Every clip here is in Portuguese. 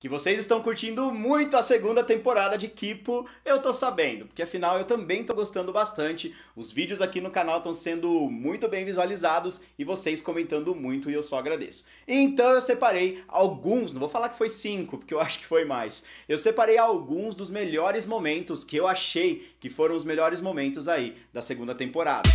Que vocês estão curtindo muito a segunda temporada de Kipo, eu tô sabendo, porque afinal eu também tô gostando bastante. Os vídeos aqui no canal estão sendo muito bem visualizados e vocês comentando muito e eu só agradeço. Então eu separei alguns, não vou falar que foi cinco, porque eu acho que foi mais. Eu separei alguns dos melhores momentos que eu achei que foram os melhores momentos aí da segunda temporada.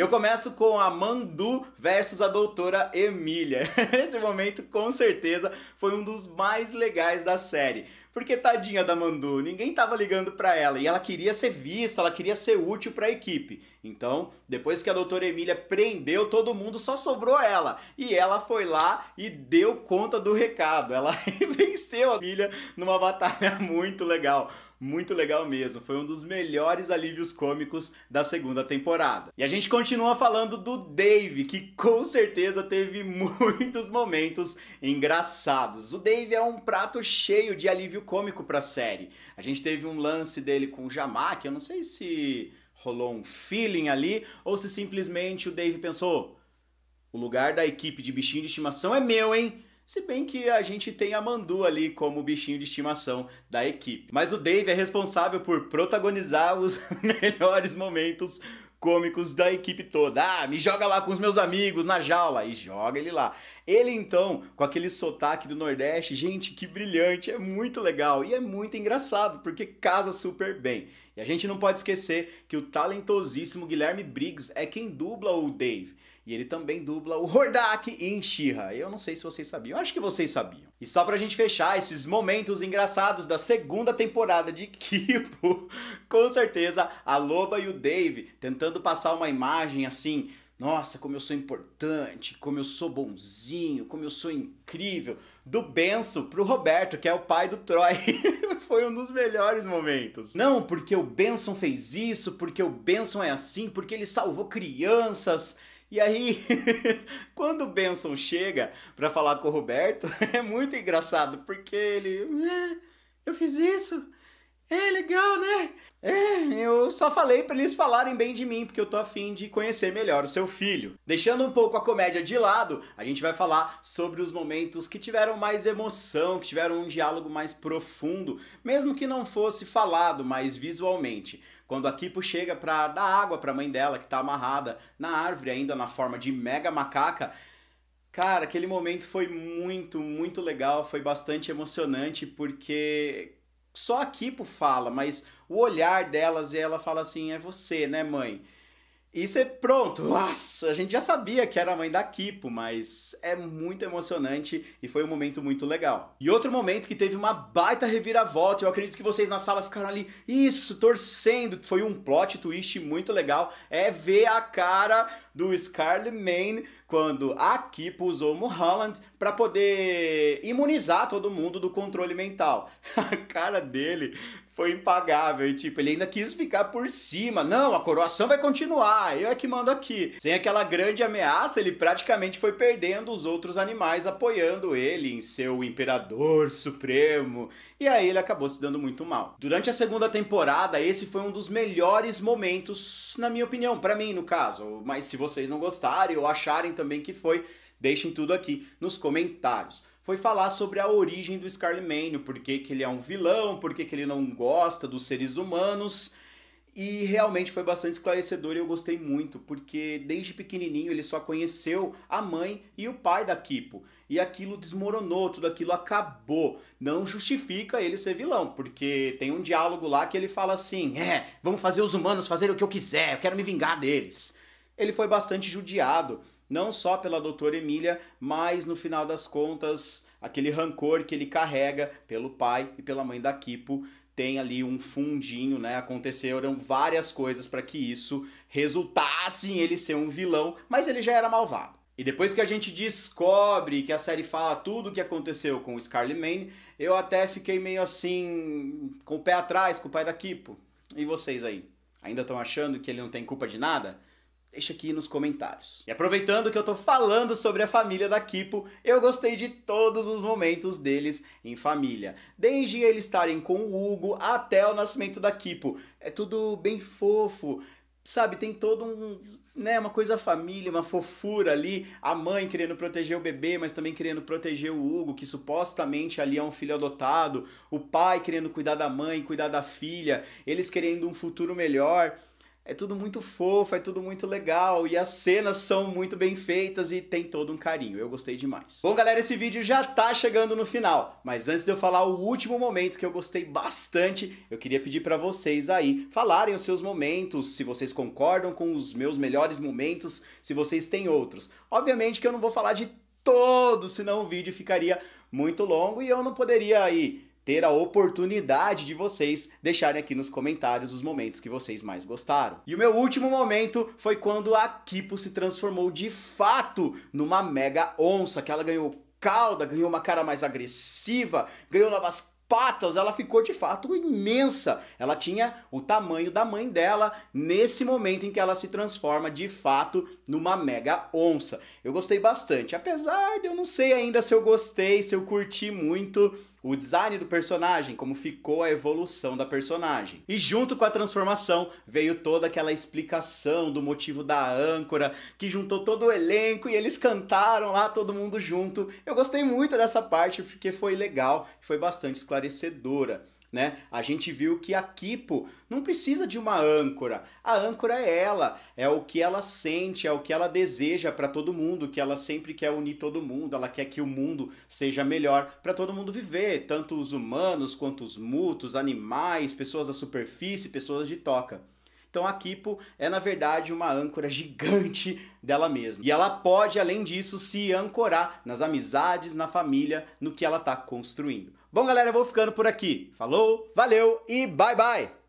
E eu começo com a Mandu versus a doutora Emília. Esse momento, com certeza, foi um dos mais legais da série. Porque tadinha da Mandu, ninguém tava ligando para ela e ela queria ser vista, ela queria ser útil para a equipe. Então, depois que a doutora Emília prendeu todo mundo, só sobrou ela. E ela foi lá e deu conta do recado. Ela venceu a Emília numa batalha muito legal muito legal mesmo. Foi um dos melhores alívios cômicos da segunda temporada. E a gente continua falando do Dave, que com certeza teve muitos momentos engraçados. O Dave é um prato cheio de alívio cômico para a série. A gente teve um lance dele com o Jamak, eu não sei se rolou um feeling ali ou se simplesmente o Dave pensou: o lugar da equipe de bichinho de estimação é meu, hein? Se bem que a gente tem a Mandu ali como bichinho de estimação da equipe. Mas o Dave é responsável por protagonizar os melhores momentos cômicos da equipe toda. Ah, me joga lá com os meus amigos na jaula e joga ele lá. Ele então, com aquele sotaque do Nordeste, gente, que brilhante, é muito legal e é muito engraçado porque casa super bem. E a gente não pode esquecer que o talentosíssimo Guilherme Briggs é quem dubla o Dave. E ele também dubla o Hordak em She-Ra. Eu não sei se vocês sabiam, acho que vocês sabiam. E só pra gente fechar esses momentos engraçados da segunda temporada de Kipo, com certeza a Loba e o Dave tentando passar uma imagem assim, nossa, como eu sou importante, como eu sou bonzinho, como eu sou incrível. Do Benço pro Roberto, que é o pai do Troy. Foi um dos melhores momentos. Não, porque o Benson fez isso, porque o Benson é assim, porque ele salvou crianças. E aí, quando o Benson chega para falar com o Roberto, é muito engraçado, porque ele. É, eu fiz isso. É legal, né? É, eu só falei para eles falarem bem de mim, porque eu tô afim de conhecer melhor o seu filho. Deixando um pouco a comédia de lado, a gente vai falar sobre os momentos que tiveram mais emoção, que tiveram um diálogo mais profundo, mesmo que não fosse falado, mas visualmente. Quando a Kipo chega para dar água para a mãe dela, que tá amarrada na árvore ainda na forma de mega macaca, cara, aquele momento foi muito, muito legal, foi bastante emocionante porque só a Kipo fala, mas o olhar delas e ela fala assim: "É você, né, mãe?" E você, pronto, nossa, a gente já sabia que era a mãe da Kipo, mas é muito emocionante e foi um momento muito legal. E outro momento que teve uma baita reviravolta, eu acredito que vocês na sala ficaram ali, isso, torcendo, foi um plot twist muito legal, é ver a cara do Scarlet Man quando a Kipo usou Mulholland para poder imunizar todo mundo do controle mental. A cara dele foi impagável. E, tipo, ele ainda quis ficar por cima. Não, a coroação vai continuar, eu é que mando aqui. Sem aquela grande ameaça, ele praticamente foi perdendo os outros animais apoiando ele em seu imperador supremo. E aí ele acabou se dando muito mal. Durante a segunda temporada, esse foi um dos melhores momentos, na minha opinião, para mim no caso. Mas se vocês não gostarem ou acharem também que foi, deixem tudo aqui nos comentários foi falar sobre a origem do Scarlemane, por que ele é um vilão, por que ele não gosta dos seres humanos. E realmente foi bastante esclarecedor e eu gostei muito, porque desde pequenininho ele só conheceu a mãe e o pai da Kipo. E aquilo desmoronou, tudo aquilo acabou. Não justifica ele ser vilão, porque tem um diálogo lá que ele fala assim: é, vamos fazer os humanos fazerem o que eu quiser, eu quero me vingar deles. Ele foi bastante judiado não só pela doutora Emília, mas no final das contas, aquele rancor que ele carrega pelo pai e pela mãe da Kipo tem ali um fundinho, né? Aconteceram várias coisas para que isso resultasse em ele ser um vilão, mas ele já era malvado. E depois que a gente descobre que a série fala tudo o que aconteceu com o Scarlet Man, eu até fiquei meio assim, com o pé atrás com o pai da Kipo. E vocês aí? Ainda estão achando que ele não tem culpa de nada? Deixa aqui nos comentários. E aproveitando que eu tô falando sobre a família da Kipo, eu gostei de todos os momentos deles em família. Desde eles estarem com o Hugo até o nascimento da Kipo. É tudo bem fofo. sabe, tem todo um, né, uma coisa família, uma fofura ali, a mãe querendo proteger o bebê, mas também querendo proteger o Hugo, que supostamente ali é um filho adotado, o pai querendo cuidar da mãe, cuidar da filha, eles querendo um futuro melhor é tudo muito fofo, é tudo muito legal e as cenas são muito bem feitas e tem todo um carinho. Eu gostei demais. Bom, galera, esse vídeo já tá chegando no final, mas antes de eu falar o último momento que eu gostei bastante, eu queria pedir para vocês aí falarem os seus momentos, se vocês concordam com os meus melhores momentos, se vocês têm outros. Obviamente que eu não vou falar de todos, senão o vídeo ficaria muito longo e eu não poderia aí ter a oportunidade de vocês deixarem aqui nos comentários os momentos que vocês mais gostaram. E o meu último momento foi quando a Kipo se transformou de fato numa mega onça, que ela ganhou cauda, ganhou uma cara mais agressiva, ganhou novas patas, ela ficou de fato imensa. Ela tinha o tamanho da mãe dela nesse momento em que ela se transforma de fato numa mega onça. Eu gostei bastante, apesar de eu não sei ainda se eu gostei, se eu curti muito o design do personagem, como ficou a evolução da personagem. E junto com a transformação veio toda aquela explicação do motivo da âncora, que juntou todo o elenco e eles cantaram lá todo mundo junto. Eu gostei muito dessa parte porque foi legal, foi bastante esclarecedora né? A gente viu que a Kipo não precisa de uma âncora. A âncora é ela, é o que ela sente, é o que ela deseja para todo mundo, que ela sempre quer unir todo mundo, ela quer que o mundo seja melhor para todo mundo viver, tanto os humanos quanto os mutos, animais, pessoas da superfície, pessoas de toca. Então a Kipo é na verdade uma âncora gigante dela mesma. E ela pode, além disso, se ancorar nas amizades, na família, no que ela está construindo. Bom, galera, eu vou ficando por aqui. Falou, valeu e bye bye!